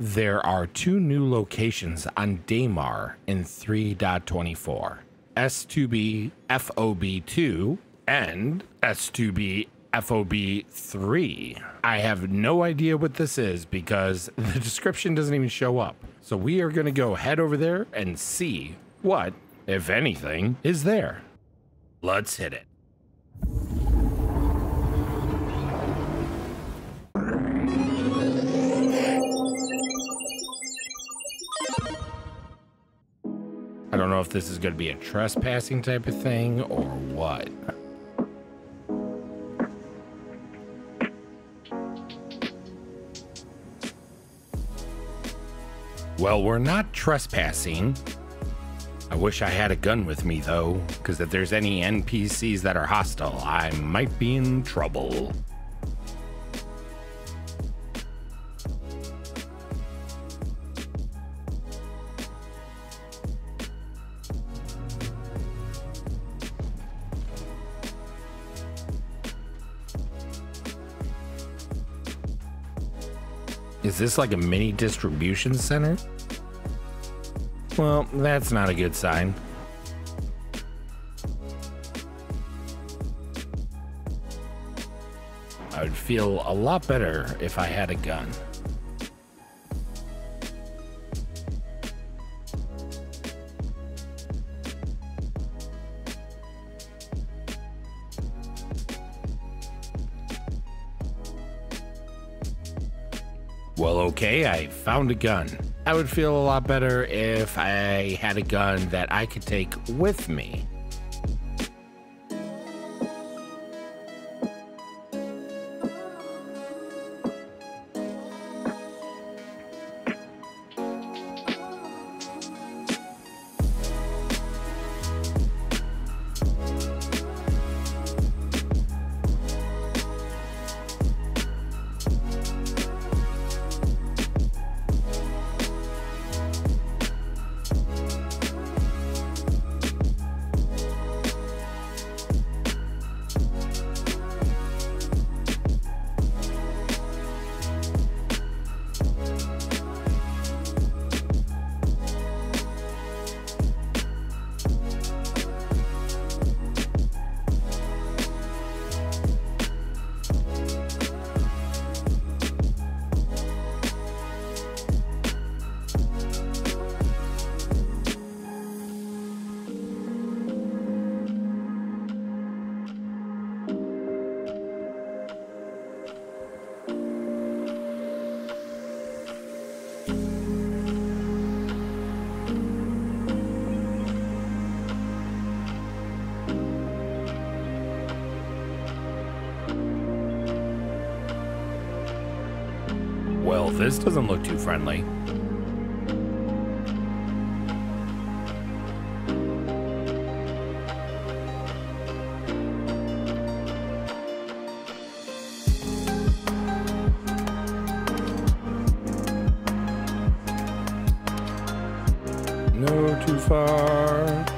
There are two new locations on Daymar in 3.24 S2B FOB2 and S2B FOB3. I have no idea what this is because the description doesn't even show up. So we are going to go head over there and see what, if anything, is there. Let's hit it. Don't know if this is going to be a trespassing type of thing or what. Well, we're not trespassing. I wish I had a gun with me, though, because if there's any NPCs that are hostile, I might be in trouble. Is this like a mini distribution center? Well, that's not a good sign. I would feel a lot better if I had a gun. Okay, I found a gun. I would feel a lot better if I had a gun that I could take with me. Well, this doesn't look too friendly. No, too far.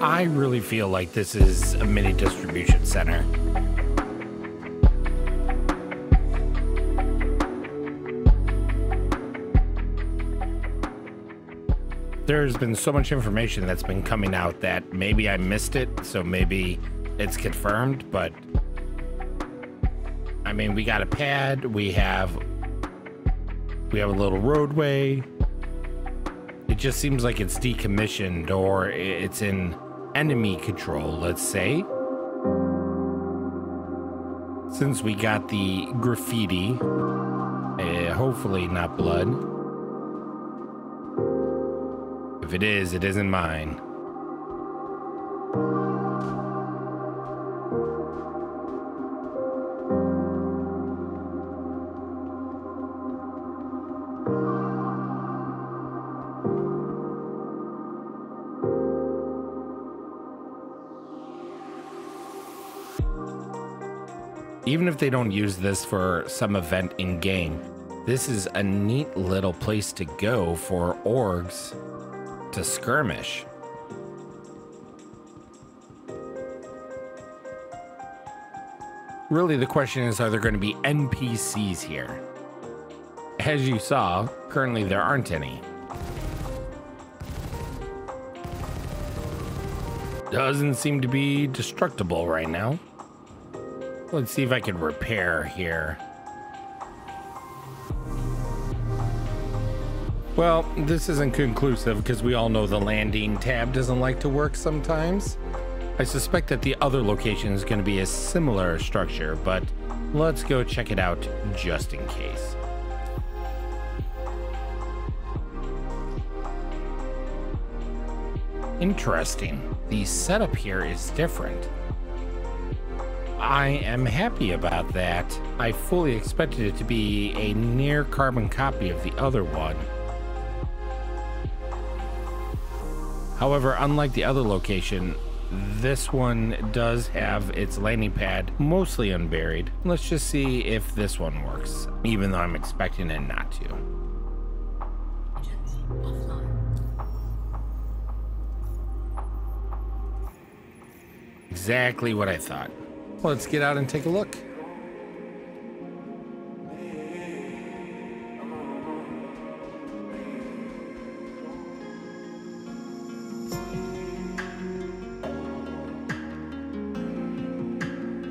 I really feel like this is a mini distribution center. There's been so much information that's been coming out that maybe I missed it, so maybe it's confirmed, but I mean, we got a pad, we have we have a little roadway. It just seems like it's decommissioned or it's in enemy control, let's say. Since we got the graffiti, uh, hopefully not blood. If it is, it isn't mine. Even if they don't use this for some event in game, this is a neat little place to go for orgs to skirmish. Really, the question is are there going to be NPCs here? As you saw, currently there aren't any. Doesn't seem to be destructible right now. Let's see if I can repair here. Well, this isn't conclusive because we all know the landing tab doesn't like to work sometimes. I suspect that the other location is going to be a similar structure, but let's go check it out just in case. Interesting. The setup here is different. I am happy about that. I fully expected it to be a near carbon copy of the other one. However, unlike the other location, this one does have its landing pad mostly unburied. Let's just see if this one works, even though I'm expecting it not to. Exactly what I thought. Let's get out and take a look.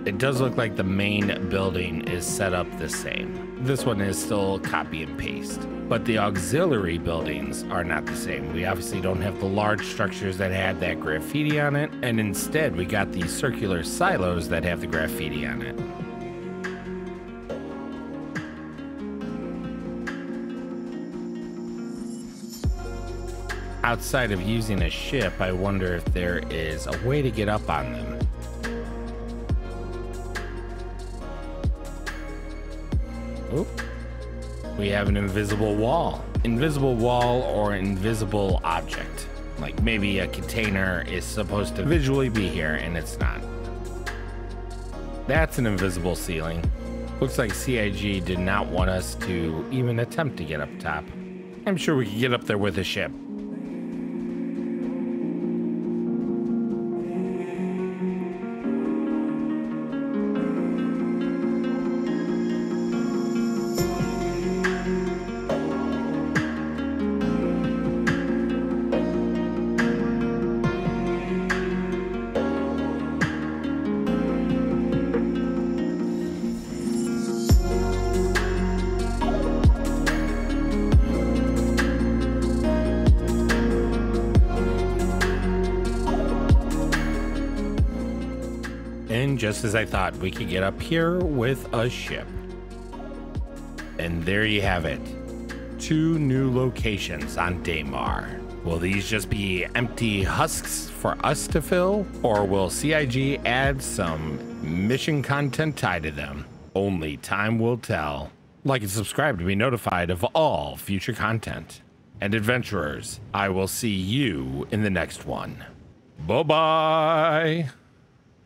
It does look like the main building is set up the same. This one is still copy and paste, but the auxiliary buildings are not the same. We obviously don't have the large structures that had that graffiti on it, and instead we got the circular silos that have the graffiti on it. Outside of using a ship, I wonder if there is a way to get up on them. We have an invisible wall. Invisible wall or invisible object. Like maybe a container is supposed to visually be here and it's not. That's an invisible ceiling. Looks like CIG did not want us to even attempt to get up top. I'm sure we could get up there with a ship. Just as I thought, we could get up here with a ship. And there you have it. Two new locations on Daymar. Will these just be empty husks for us to fill? Or will CIG add some mission content tied to them? Only time will tell. Like and subscribe to be notified of all future content. And adventurers, I will see you in the next one. Bye bye.